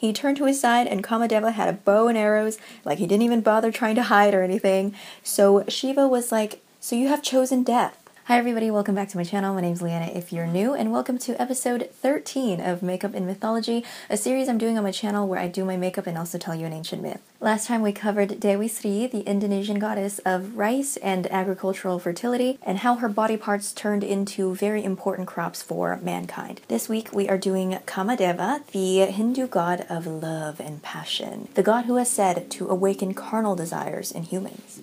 He turned to his side, and Kamadeva had a bow and arrows, like he didn't even bother trying to hide or anything. So Shiva was like, So you have chosen death. Hi, everybody, welcome back to my channel. My name is Liana if you're new, and welcome to episode 13 of Makeup and Mythology, a series I'm doing on my channel where I do my makeup and also tell you an ancient myth. Last time we covered Dewi Sri, the Indonesian goddess of rice and agricultural fertility, and how her body parts turned into very important crops for mankind. This week we are doing Kamadeva, the Hindu god of love and passion, the god who has said to awaken carnal desires in humans.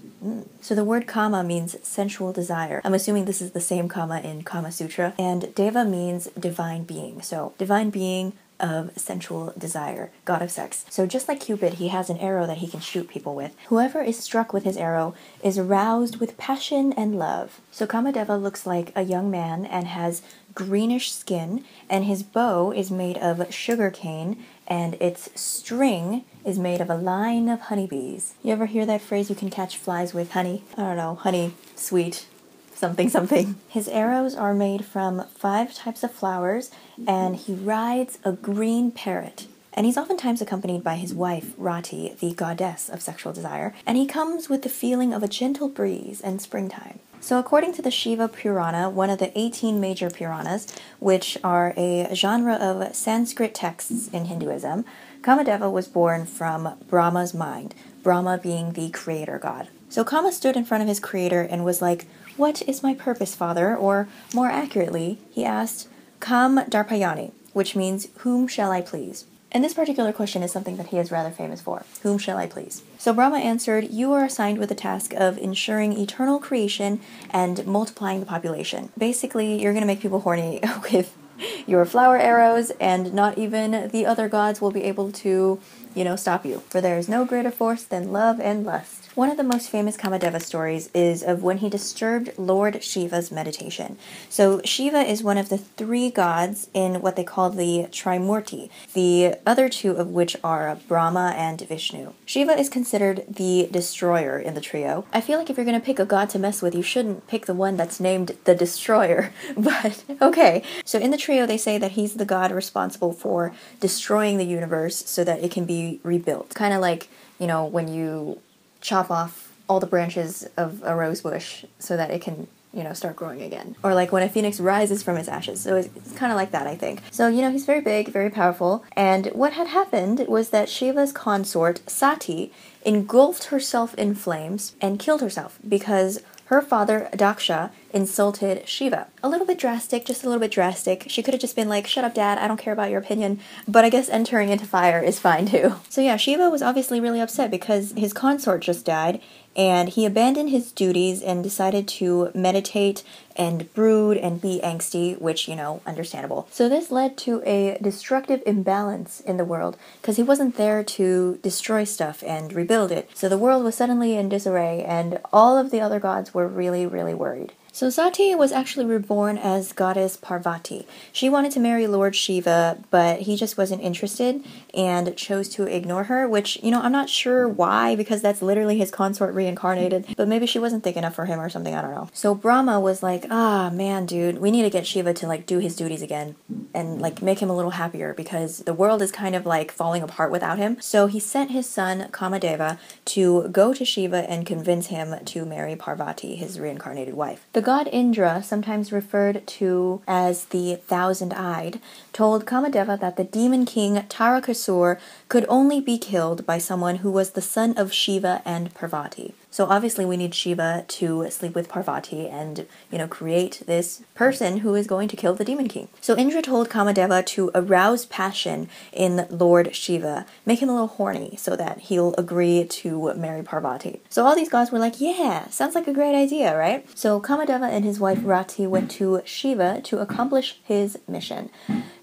So the word kama means sensual desire. I'm assuming this is the same kama in Kama Sutra. And deva means divine being. So divine being of sensual desire, god of sex. So just like Cupid, he has an arrow that he can shoot people with. Whoever is struck with his arrow is aroused with passion and love. So Kamadeva looks like a young man and has greenish skin, and his bow is made of sugar cane, and its string is made of a line of honeybees. You ever hear that phrase, you can catch flies with honey? I don't know, honey, sweet, something something. His arrows are made from five types of flowers, and he rides a green parrot. And he's oftentimes accompanied by his wife, Rati, the goddess of sexual desire, and he comes with the feeling of a gentle breeze and springtime. So, according to the Shiva Purana, one of the 18 major Puranas, which are a genre of Sanskrit texts in Hinduism, Kamadeva was born from Brahma's mind, Brahma being the creator god. So, Kama stood in front of his creator and was like, What is my purpose, father? Or, more accurately, he asked, Kam Darpayami, which means, Whom shall I please? And this particular question is something that he is rather famous for. Whom shall I please? So Brahma answered, You are assigned with the task of ensuring eternal creation and multiplying the population. Basically, you're going to make people horny with your flower arrows, and not even the other gods will be able to, you know, stop you. For there is no greater force than love and lust. One of the most famous Kamadeva stories is of when he disturbed Lord Shiva's meditation. So, Shiva is one of the three gods in what they call the Trimurti, the other two of which are Brahma and Vishnu. Shiva is considered the destroyer in the trio. I feel like if you're going to pick a god to mess with, you shouldn't pick the one that's named the destroyer, but okay. So, in the trio, they say that he's the god responsible for destroying the universe so that it can be rebuilt. Kind of like, you know, when you chop off all the branches of a rose bush so that it can you know start growing again. Or like when a phoenix rises from its ashes. So it's, it's kind of like that i think. So you know he's very big very powerful. And what had happened was that shiva's consort sati engulfed herself in flames and killed herself because her father, Daksha, insulted Shiva. A little bit drastic, just a little bit drastic. She could have just been like, shut up, dad, I don't care about your opinion. But I guess entering into fire is fine too. So yeah, Shiva was obviously really upset because his consort just died and he abandoned his duties and decided to meditate and brood and be angsty, which, you know, understandable. So this led to a destructive imbalance in the world because he wasn't there to destroy stuff and rebuild it. So the world was suddenly in disarray and all of the other gods were really, really worried. So Sati was actually reborn as goddess Parvati. She wanted to marry Lord Shiva, but he just wasn't interested and chose to ignore her, which, you know, I'm not sure why, because that's literally his consort reincarnated, but maybe she wasn't thick enough for him or something, I don't know. So Brahma was like, ah, man, dude, we need to get Shiva to, like, do his duties again and, like, make him a little happier because the world is kind of, like, falling apart without him. So he sent his son, Kamadeva, to go to Shiva and convince him to marry Parvati, his reincarnated wife. The god Indra, sometimes referred to as the Thousand Eyed, told Kamadeva that the demon king Tarakasur could only be killed by someone who was the son of Shiva and Parvati. So obviously we need Shiva to sleep with Parvati and, you know, create this person who is going to kill the demon king. So Indra told Kamadeva to arouse passion in Lord Shiva, make him a little horny so that he'll agree to marry Parvati. So all these gods were like, yeah, sounds like a great idea, right? So Kamadeva and his wife Rati went to Shiva to accomplish his mission.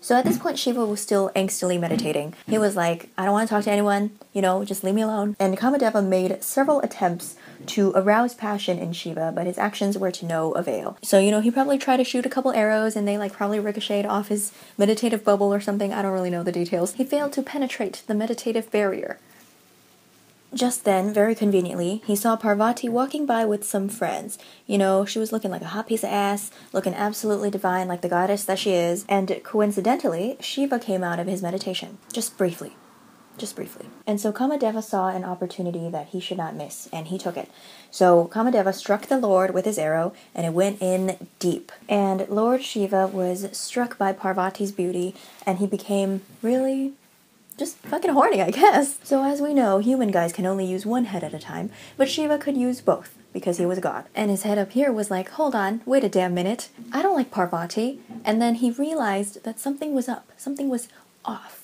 So at this point, Shiva was still angstily meditating. He was like, I don't want to talk to anyone, you know, just leave me alone. And Kamadeva made several attempts to arouse passion in Shiva, but his actions were to no avail. So, you know, he probably tried to shoot a couple arrows and they like probably ricocheted off his meditative bubble or something. I don't really know the details. He failed to penetrate the meditative barrier. Just then, very conveniently, he saw Parvati walking by with some friends. You know, she was looking like a hot piece of ass, looking absolutely divine like the goddess that she is, and coincidentally, Shiva came out of his meditation, just briefly. just briefly. And so Kamadeva saw an opportunity that he should not miss, and he took it. So Kamadeva struck the Lord with his arrow, and it went in deep. And Lord Shiva was struck by Parvati's beauty, and he became really just fucking horny, I guess. So as we know, human guys can only use one head at a time, but Shiva could use both because he was god. And his head up here was like, hold on, wait a damn minute. I don't like Parvati. And then he realized that something was up, something was off.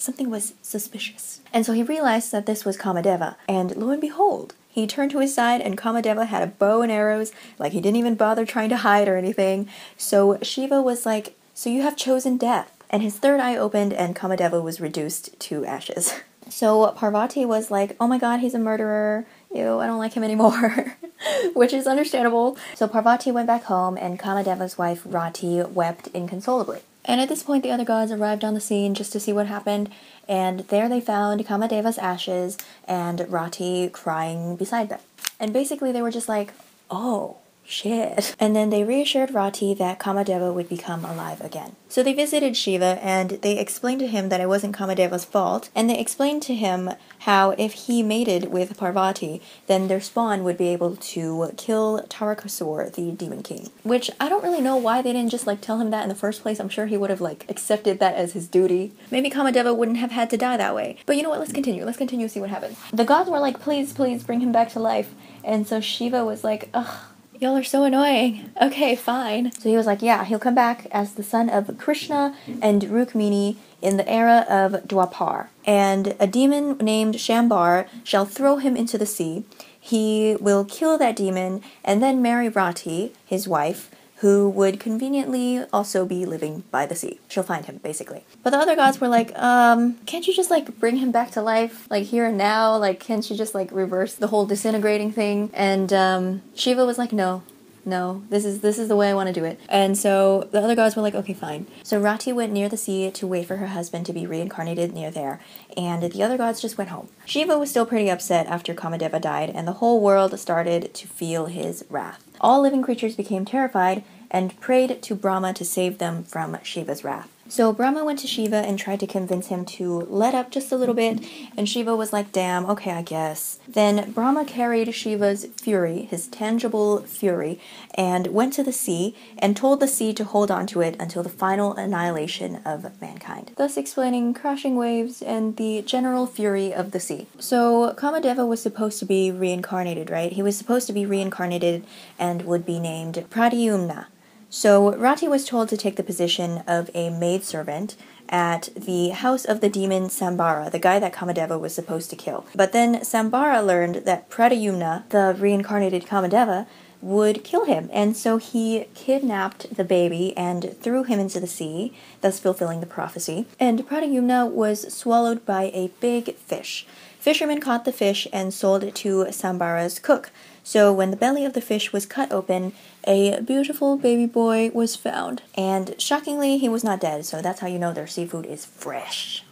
Something was suspicious. And so he realized that this was Kamadeva, and lo and behold, he turned to his side and Kamadeva had a bow and arrows, like he didn't even bother trying to hide or anything. So Shiva was like, So you have chosen death. And his third eye opened and Kamadeva was reduced to ashes. So Parvati was like, Oh my god, he's a murderer. Ew, I don't like him anymore. Which is understandable. So Parvati went back home and Kamadeva's wife Rati wept inconsolably. And at this point, the other gods arrived on the scene just to see what happened, and there they found Kamadeva's ashes and Rati crying beside them. And basically, they were just like, oh, shit. And then they reassured Rati that Kamadeva would become alive again. So they visited Shiva and they explained to him that it wasn't Kamadeva's fault, and they explained to him how if he mated with Parvati, then their spawn would be able to kill Tarakasur, the demon king. Which I don't really know why they didn't just like tell him that in the first place. I'm sure he would have like accepted that as his duty. Maybe Kamadeva wouldn't have had to die that way. But you know what? Let's continue. Let's continue to see what happens. The gods were like, please, please bring him back to life. And so Shiva was like, ugh Y'all are so annoying. Okay, fine. So he was like, yeah, he'll come back as the son of Krishna and Rukmini in the era of Dwapar. And a demon named Shambar shall throw him into the sea. He will kill that demon and then marry Rati, his wife, who would conveniently also be living by the sea. She'll find him, basically. But the other gods were like, um, can't you just like bring him back to life, like here and now? Like, can't you just like reverse the whole disintegrating thing? And um, Shiva was like, no, no, this is this is the way I want to do it. And so the other gods were like, okay, fine. So Rati went near the sea to wait for her husband to be reincarnated near there, and the other gods just went home. Shiva was still pretty upset after Kamadeva died, and the whole world started to feel his wrath. All living creatures became terrified and prayed to Brahma to save them from Shiva's wrath. So Brahma went to Shiva and tried to convince him to let up just a little bit, and Shiva was like, damn, okay, I guess. Then Brahma carried Shiva's fury, his tangible fury, and went to the sea and told the sea to hold on to it until the final annihilation of mankind, thus explaining crashing waves and the general fury of the sea. So Kamadeva was supposed to be reincarnated, right? He was supposed to be reincarnated and would be named Pradyumna. So Rati was told to take the position of a maidservant at the house of the demon Sambara, the guy that Kamadeva was supposed to kill. But then Sambara learned that Pradyumna, the reincarnated Kamadeva, would kill him, and so he kidnapped the baby and threw him into the sea, thus fulfilling the prophecy. And Pradyumna was swallowed by a big fish. Fishermen caught the fish and sold it to Sambara's cook. So when the belly of the fish was cut open, a beautiful baby boy was found. And shockingly, he was not dead, so that's how you know their seafood is fresh.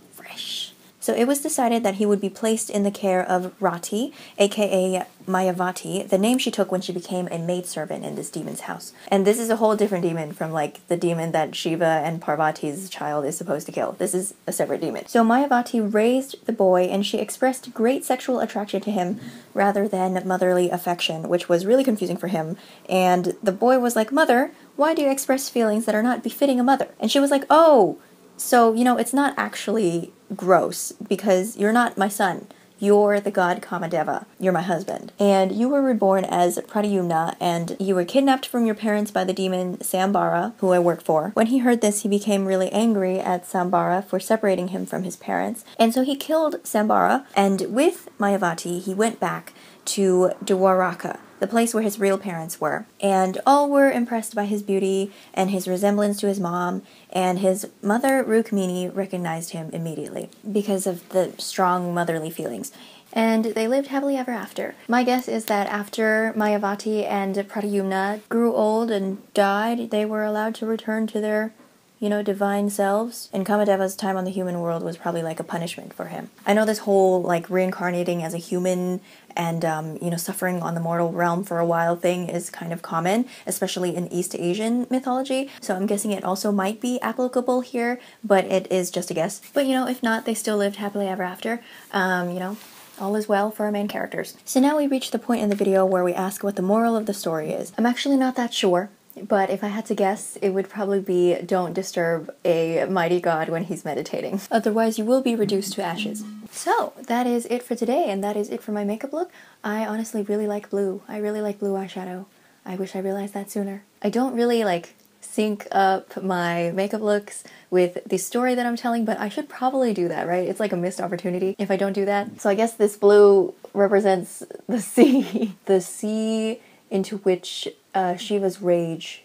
So it was decided that he would be placed in the care of Rati, aka Mayavati, the name she took when she became a maidservant in this demon's house. And this is a whole different demon from like the demon that Shiva and Parvati's child is supposed to kill. This is a separate demon. So Mayavati raised the boy and she expressed great sexual attraction to him rather than motherly affection, which was really confusing for him. And the boy was like, Mother, why do you express feelings that are not befitting a mother? And she was like, Oh, so, you know, it's not actually gross because you're not my son. You're the god Kamadeva. You're my husband. And you were reborn as Pradyumna, and you were kidnapped from your parents by the demon Sambara, who I work for. When he heard this, he became really angry at Sambara for separating him from his parents. And so he killed Sambara, and with Mayavati, he went back to Dwaraka, the place where his real parents were. And all were impressed by his beauty and his resemblance to his mom, and his mother, Rukmini, recognized him immediately because of the strong motherly feelings. And they lived happily ever after. My guess is that after Mayavati and Pradyumna grew old and died, they were allowed to return to their you know, divine selves. And Kamadeva's time on the human world was probably like a punishment for him. I know this whole like reincarnating as a human and um, you know suffering on the mortal realm for a while thing is kind of common, especially in East Asian mythology. So I'm guessing it also might be applicable here, but it is just a guess. But you know, if not, they still lived happily ever after. Um, you know, all is well for our main characters. So now we reach the point in the video where we ask what the moral of the story is. I'm actually not that sure. But if I had to guess, it would probably be don't disturb a mighty god when he's meditating. Otherwise, you will be reduced to ashes. So, that is it for today, and that is it for my makeup look. I honestly really like blue. I really like blue eyeshadow. I wish I realized that sooner. I don't really like sync up my makeup looks with the story that I'm telling, but I should probably do that, right? It's like a missed opportunity if I don't do that. So I guess this blue represents the sea. the sea into which uh, Shiva's rage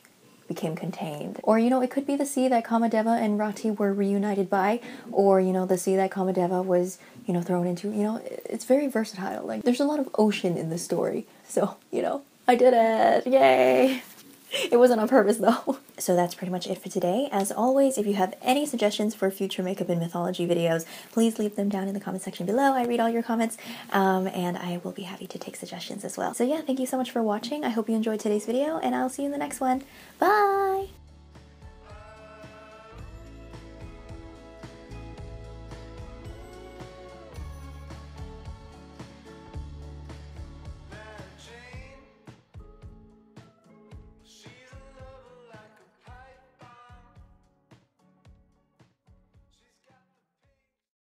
became contained. Or, you know, it could be the sea that Kamadeva and Rati were reunited by, or, you know, the sea that Kamadeva was, you know, thrown into. You know, it's very versatile. Like, there's a lot of ocean in the story. So, you know, I did it! Yay! it wasn't on purpose though. So that's pretty much it for today. As always, if you have any suggestions for future makeup and mythology videos, please leave them down in the comment section below. I read all your comments um, and I will be happy to take suggestions as well. So yeah, thank you so much for watching. I hope you enjoyed today's video and I'll see you in the next one. Bye!